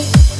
you